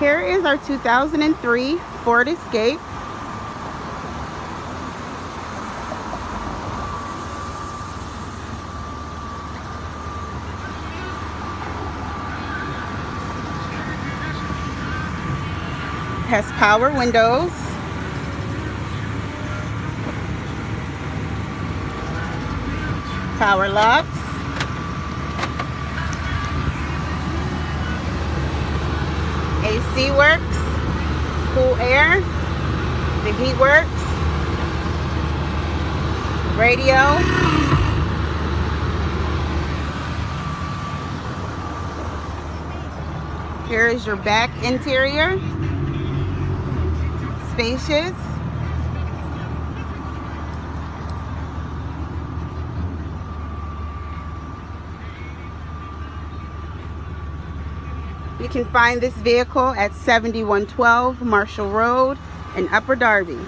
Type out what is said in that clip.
Here is our 2003 Ford Escape. Has power windows. Power locks. AC works, cool air, the heat works, radio, here is your back interior, spacious, You can find this vehicle at 7112 Marshall Road in Upper Darby.